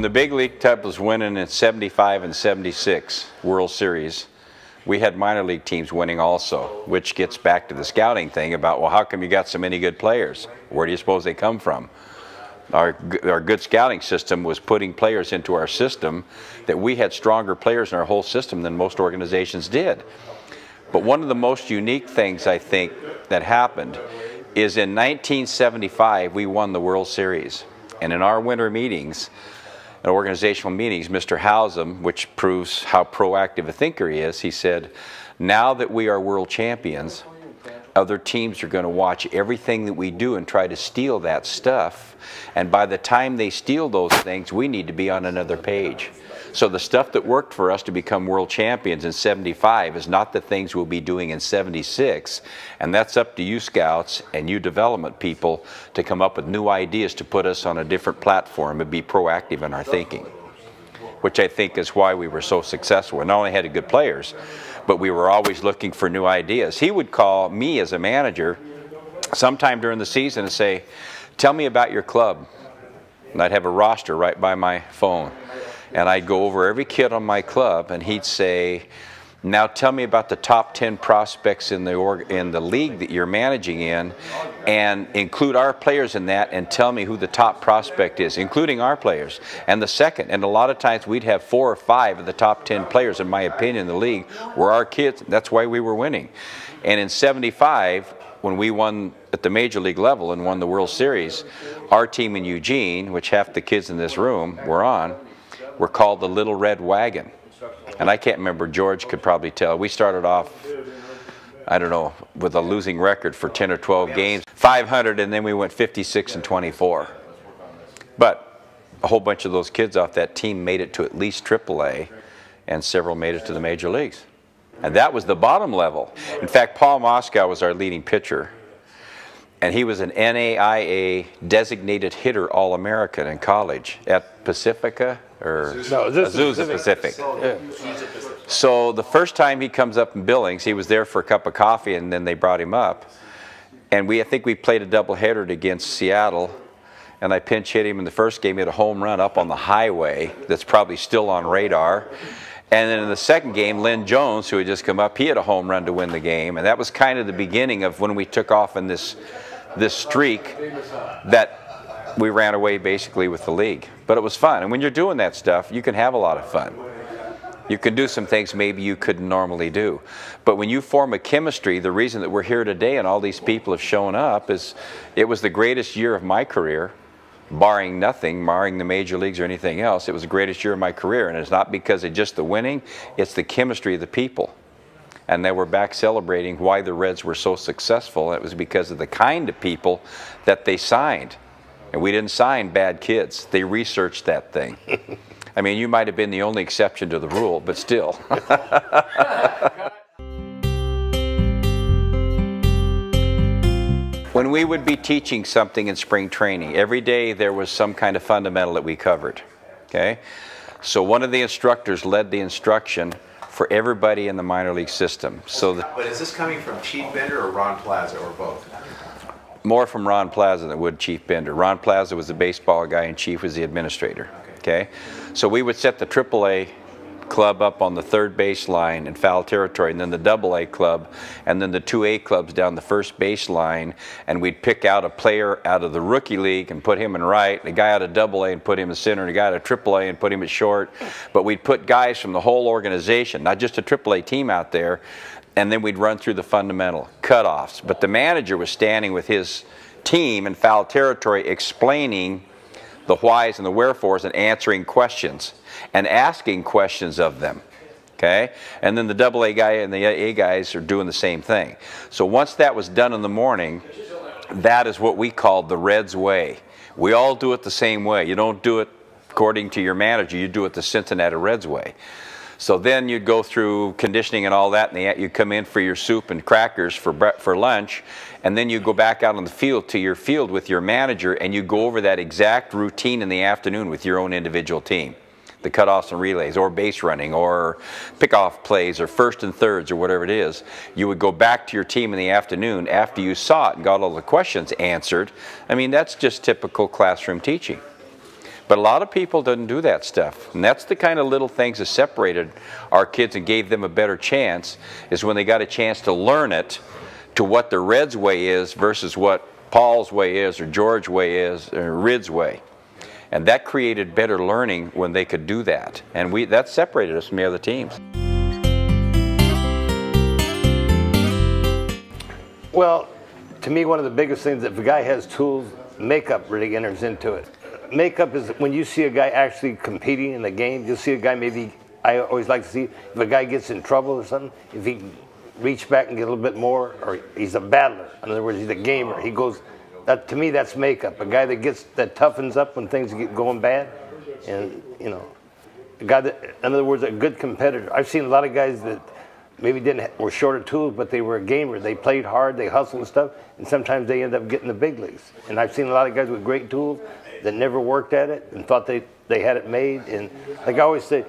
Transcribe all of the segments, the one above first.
The big league type was winning in 75 and 76 World Series. We had minor league teams winning also, which gets back to the scouting thing about, well, how come you got so many good players? Where do you suppose they come from? Our, our good scouting system was putting players into our system that we had stronger players in our whole system than most organizations did. But one of the most unique things I think that happened is in 1975 we won the World Series. And in our winter meetings, in organizational meetings, Mr. Howsam, which proves how proactive a thinker he is, he said, now that we are world champions, other teams are going to watch everything that we do and try to steal that stuff. And by the time they steal those things, we need to be on another page. So the stuff that worked for us to become world champions in 75 is not the things we'll be doing in 76. And that's up to you scouts and you development people to come up with new ideas to put us on a different platform and be proactive in our thinking. Which I think is why we were so successful. We not only had good players, but we were always looking for new ideas. He would call me as a manager sometime during the season and say, tell me about your club. And I'd have a roster right by my phone and I'd go over every kid on my club, and he'd say, now tell me about the top 10 prospects in the org in the league that you're managing in and include our players in that and tell me who the top prospect is including our players. And the second and a lot of times we'd have four or five of the top 10 players in my opinion in the league were our kids. That's why we were winning. And in 75 when we won at the major league level and won the World Series our team in Eugene which half the kids in this room were on were called the Little Red Wagon. And I can't remember, George could probably tell. We started off, I don't know, with a losing record for 10 or 12 games, 500, and then we went 56 and 24. But a whole bunch of those kids off that team made it to at least AAA, and several made it to the major leagues. And that was the bottom level. In fact, Paul Moskau was our leading pitcher and he was an NAIA designated hitter All-American in college at Pacifica or no, Azusa Pacific. Yeah. So the first time he comes up in Billings, he was there for a cup of coffee, and then they brought him up. And we, I think we played a doubleheader against Seattle, and I pinch hit him in the first game. He had a home run up on the highway that's probably still on radar. And then in the second game, Lynn Jones, who had just come up, he had a home run to win the game. And that was kind of the beginning of when we took off in this this streak that we ran away basically with the league. But it was fun. And when you're doing that stuff, you can have a lot of fun. You can do some things maybe you couldn't normally do. But when you form a chemistry, the reason that we're here today and all these people have shown up is it was the greatest year of my career, barring nothing, barring the major leagues or anything else. It was the greatest year of my career. And it's not because of just the winning, it's the chemistry of the people and they were back celebrating why the Reds were so successful. It was because of the kind of people that they signed. And we didn't sign bad kids. They researched that thing. I mean, you might have been the only exception to the rule, but still. when we would be teaching something in spring training, every day there was some kind of fundamental that we covered. Okay? So one of the instructors led the instruction for everybody in the minor league system. So, the, but is this coming from Chief Bender or Ron Plaza or both? More from Ron Plaza than would Chief Bender. Ron Plaza was the baseball guy and Chief was the administrator. Okay, okay? so we would set the AAA club up on the third base line in foul territory, and then the double A club, and then the two A clubs down the first base line, and we'd pick out a player out of the rookie league and put him in right, a guy out of double A and put him in center, and a guy out of triple A and put him at short. But we'd put guys from the whole organization, not just a triple A team out there, and then we'd run through the fundamental cutoffs. But the manager was standing with his team in foul territory explaining the whys and the wherefores and answering questions and asking questions of them. Okay? And then the double A guy and the A guys are doing the same thing. So once that was done in the morning, that is what we called the Reds way. We all do it the same way. You don't do it according to your manager, you do it the Cincinnati Reds way. So then you'd go through conditioning and all that, and you'd come in for your soup and crackers for, for lunch, and then you go back out on the field to your field with your manager, and you go over that exact routine in the afternoon with your own individual team the cutoffs and relays or base running or pickoff plays or first and thirds or whatever it is, you would go back to your team in the afternoon after you saw it and got all the questions answered. I mean, that's just typical classroom teaching. But a lot of people didn't do that stuff. And that's the kind of little things that separated our kids and gave them a better chance is when they got a chance to learn it to what the Reds way is versus what Paul's way is or George's way is or Rid's way. And that created better learning when they could do that. And we that separated us from the other teams. Well, to me, one of the biggest things, if a guy has tools, makeup really enters into it. Makeup is when you see a guy actually competing in the game, you'll see a guy maybe, I always like to see, if a guy gets in trouble or something, if he reach back and get a little bit more, or he's a battler. In other words, he's a gamer. He goes, that to me, that's makeup. A guy that gets, that toughens up when things get going bad. And, you know, a guy that, in other words, a good competitor. I've seen a lot of guys that, maybe didn't were short of tools, but they were a gamer. They played hard, they hustled and stuff, and sometimes they end up getting the big leagues. And I've seen a lot of guys with great tools that never worked at it and thought they, they had it made. And like I always say,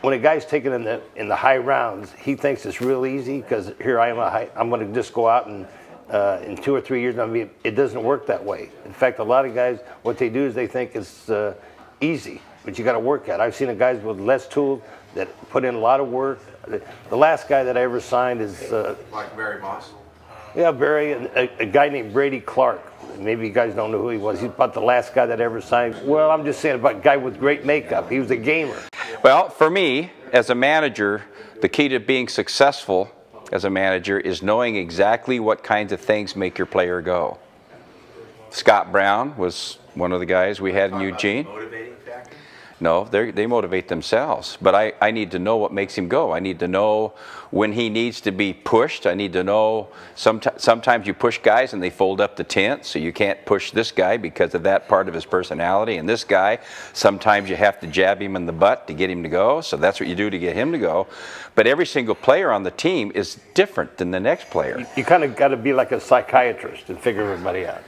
when a guy's taken in the in the high rounds, he thinks it's real easy because here I am, high, I'm going to just go out and uh, in two or three years, I mean, it doesn't work that way. In fact, a lot of guys, what they do is they think it's uh, easy, but you got to work at. it. I've seen guys with less tools that put in a lot of work the last guy that I ever signed is. Uh, like Barry Moss? Yeah, Barry, a, a, guy named Brady Clark. Maybe you guys don't know who he was. He's about the last guy that ever signed. Well, I'm just saying about a guy with great makeup. He was a gamer. Well, for me, as a manager, the key to being successful as a manager is knowing exactly what kinds of things make your player go. Scott Brown was one of the guys we had in Eugene. No, they motivate themselves. But I, I need to know what makes him go. I need to know when he needs to be pushed. I need to know sometimes, sometimes you push guys and they fold up the tent, so you can't push this guy because of that part of his personality. And this guy, sometimes you have to jab him in the butt to get him to go, so that's what you do to get him to go. But every single player on the team is different than the next player. You, you kind of got to be like a psychiatrist and figure everybody out.